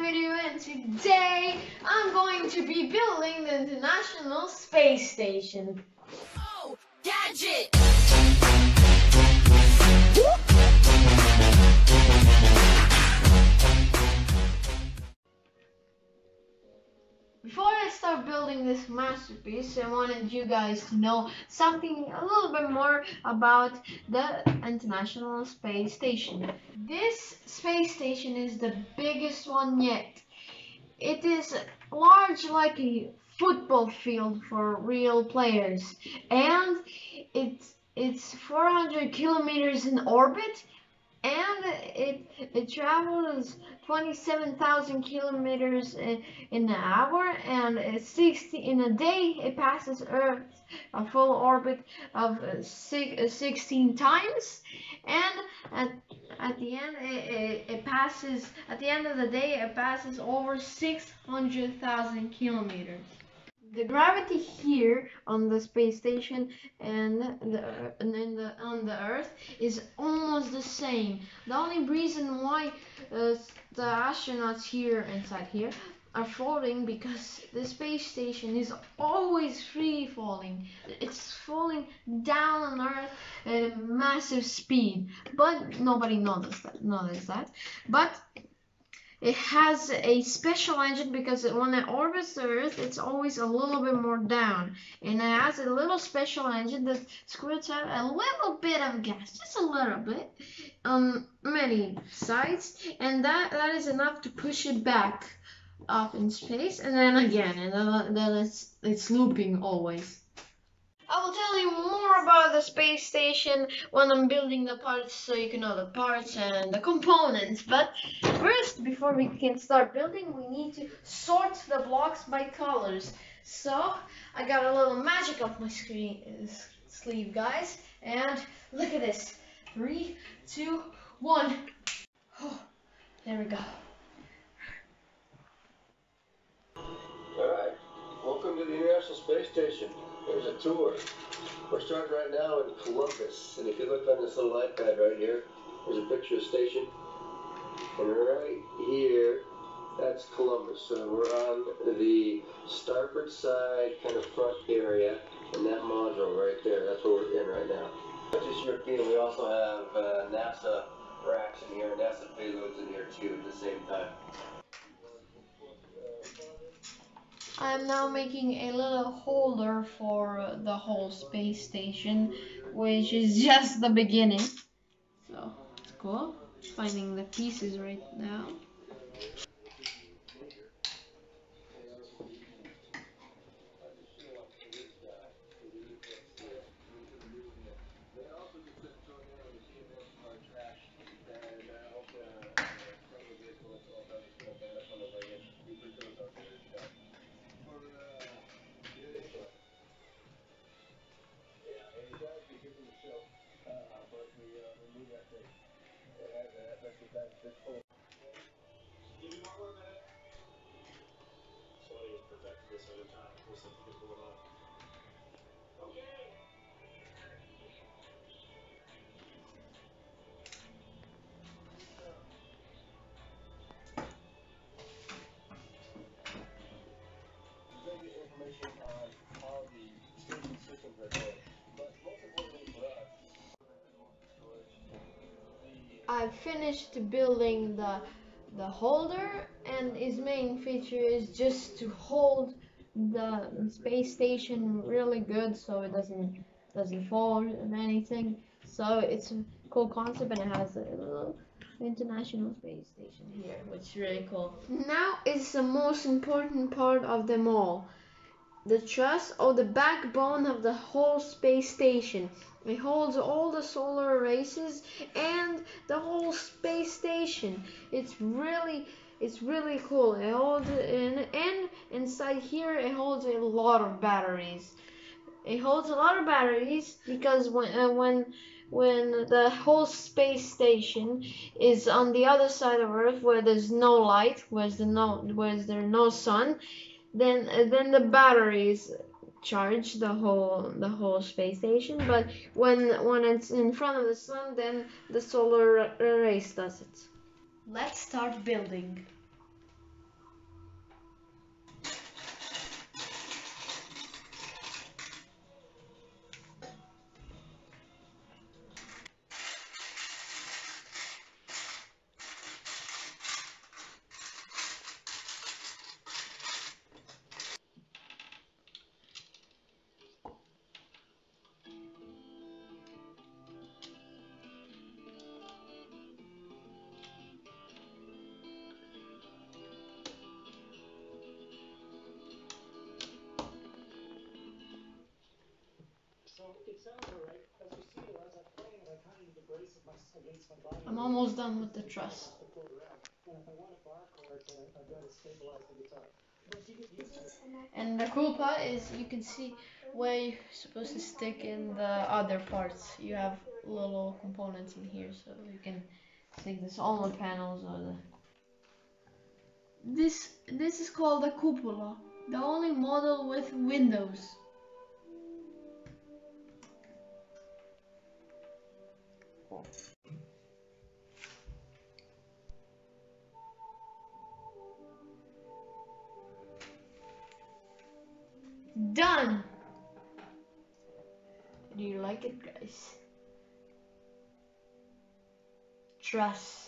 video and today I'm going to be building the International Space Station. Oh, gadget! Start building this masterpiece, I wanted you guys to know something a little bit more about the International Space Station. This space station is the biggest one yet. It is large like a football field for real players and it's it's 400 kilometers in orbit and it it travels 27,000 kilometers in, in an hour and 60 in a day it passes Earth a full orbit of uh, six, uh, 16 times. And at, at the end it, it, it passes at the end of the day it passes over 600,000 kilometers the gravity here on the space station and the and the on the earth is almost the same. The only reason why uh, the astronauts here inside here are floating because the space station is always free falling. It's falling down on earth at a massive speed. But nobody noticed that noticed that. But it has a special engine because when it orbits the Earth, it's always a little bit more down. And it has a little special engine that squirts out a little bit of gas, just a little bit, on many sides. And that, that is enough to push it back up in space. And then again, and then, it's, it's looping always. I will tell you more about the space station when I'm building the parts so you can know the parts and the components. But first, before we can start building, we need to sort the blocks by colors. So I got a little magic up my screen sleeve, guys. And look at this. Three, two, one. Oh, there we go. Alright, welcome to the International Space Station. Here's a tour. We're starting right now in Columbus, and if you look on this little iPad right here, there's a picture of the station. And right here, that's Columbus. So we're on the starboard side, kind of front area, and that module right there, that's what we're in right now. Not just European, we also have uh, NASA racks in here, NASA payloads in here too at the same time. I'm now making a little holder for the whole space station, which is just the beginning. So, it's cool. Finding the pieces right now. Information I've finished building the the holder and its main feature is just to hold the space station really good so it doesn't doesn't fall or anything. So it's a cool concept and it has a little international space station here which is really cool. Now is the most important part of them all the truss or the backbone of the whole space station. It holds all the solar arrays and the whole space station. It's really it's really cool. It holds and, and inside here it holds a lot of batteries. It holds a lot of batteries because when uh, when when the whole space station is on the other side of Earth where there's no light, where's the no where's there no sun, then uh, then the batteries charge the whole the whole space station but when when it's in front of the sun then the solar er, rays does it. Let's start building it sounds alright. As you see, as I'm playing I kind of need to brace it my, against my body. I'm almost done with the truss. to pull it around. And if I want to bark or it, I've got to stabilize the guitar. Once you get used to it, And the cool part is you can see where you're supposed to stick in the other parts. You have little components in here, so you can stick this on the panels or the. This this is called a cupola, the only model with windows. Done! Do you like it, guys? Truss.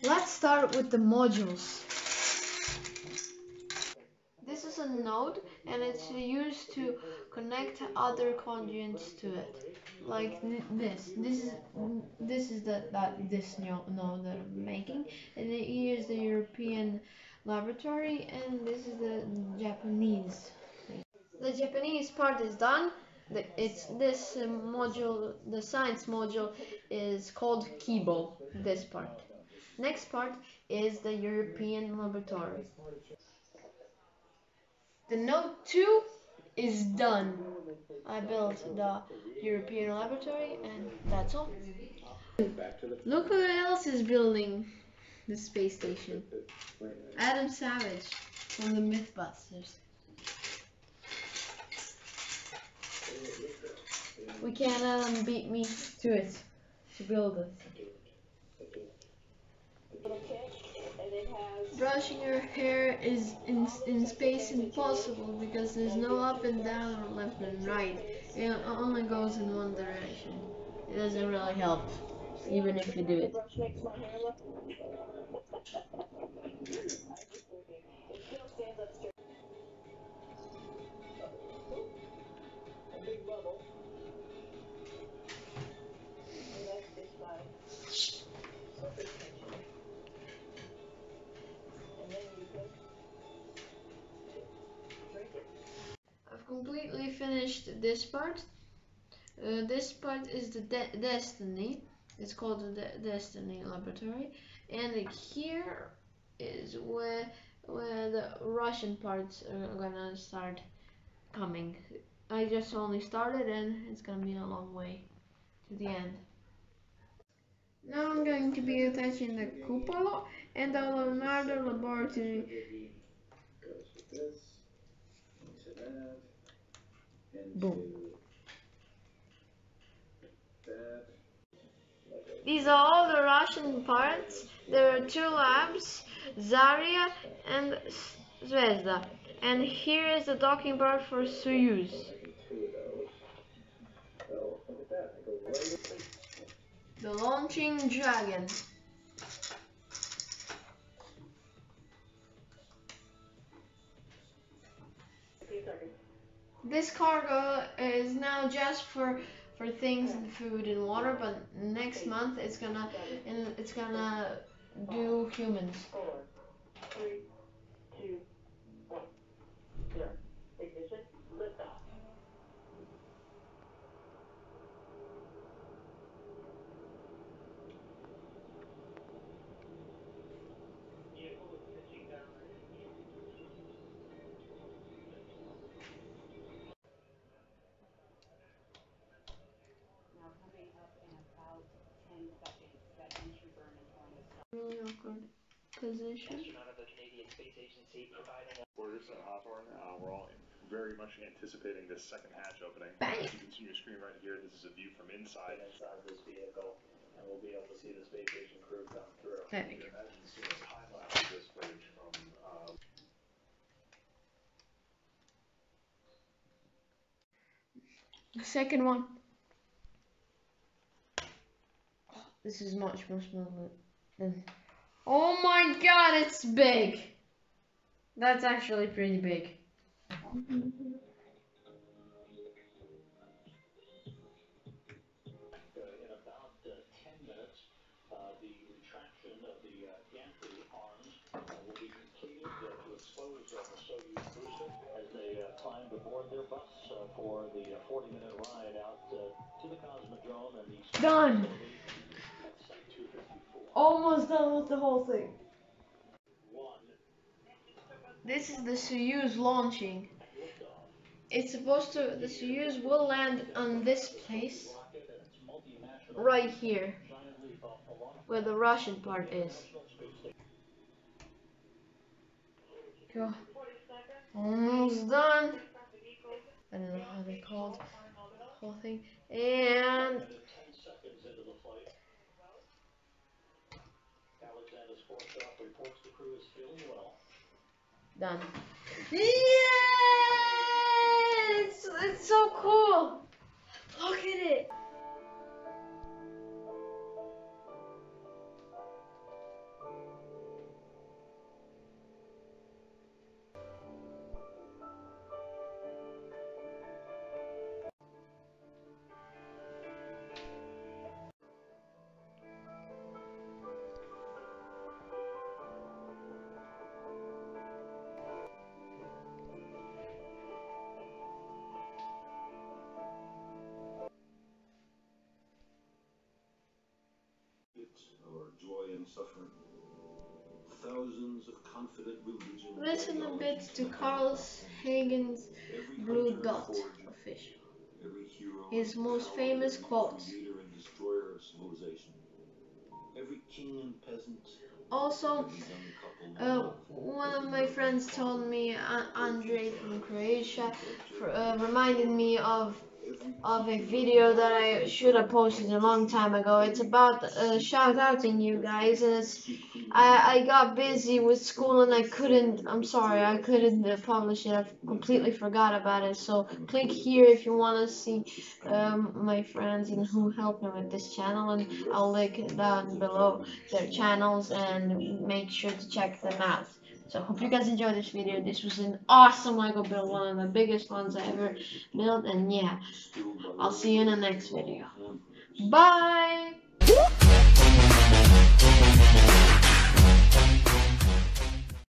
Let's start with the modules. This is a node and it's used to connect other conduits to it. Like th- this. This is this is the that this node that I'm making. And then here's the European laboratory and this is the Japanese. The Japanese part is done. The, it's this module, the science module is called Kibo, this part. Next part is the European laboratory. The Node 2 is done. I built the European laboratory and that's all. Look who else is building the space station. Adam Savage from the Mythbusters. We can't let them beat me to it, to build it. Brushing your hair is in, in space impossible because there's no up and down or left and right. It only goes in one direction. It doesn't really help, even if you do it. Finished this part. Uh, this part is the de- Destiny. It's called the de- Destiny Laboratory, and here is where where the Russian parts are gonna start coming. I just only started, and it's gonna be a long way to the end. Now I'm going to be attaching the cupola and the Leonardo laboratory. Goes with this, into Boom. that. These are all the Russian parts. There are two labs, Zarya and Zvezda. And here is the docking part for Soyuz. Two of those. So look at that, I go right The launching dragon. This cargo is now just for for things and food and water, but next month it's gonna and it's gonna do humans. Four, three, two, one, zero. Ignition, liftoff. Now coming up in about ten seconds, that entry burn is going to start. Really awkward position. astronaut of the Canadian Space Agency providing Quarters at Hawthorne. Uh, we're all very much anticipating this second hatch opening. Bang. As you can see your screen right here, this is a view from inside. inside this vehicle, and we'll be able to see the space station crew come through. There we You go. can imagine seeing a time lapse of this footage from uh, Second one. This is much more smaller than. Oh my god, it's big! That's actually pretty big. In about 10 minutes, the retraction of the gantry arms will be completed to expose the Soyuz booster as they climb aboard their bus for the 40-minute ride out to the Cosmodrome and the Done. Almost done with the whole thing. This is the Soyuz launching. It's supposed to. The Soyuz will land on this place. Right here. Where the Russian part is. Go. Almost done. I don't know how they called the whole thing. And 10 seconds into the flight. Alexander Skvortsov reports the crew is feeling well. done. Yeah! Listen a bit to Carl Sagan's Blue Dot official. His most famous quote. Also, Uh, one of my friends told me, uh, Andre from Croatia, for, uh, reminded me of of a video that I should have posted a long time ago. It's about uh, shout outing you guys, and it's I I got busy with school and I couldn't. I'm sorry, I couldn't publish it. I completely forgot about it. So click here if you want to see um, my friends and who helped me with this channel, and I'll link down below their channels and make sure to check them out. So hope you oh. guys enjoyed this video. This was an awesome Lego build, one of the biggest ones I ever built, and yeah, I'll see you in the next video. Bye.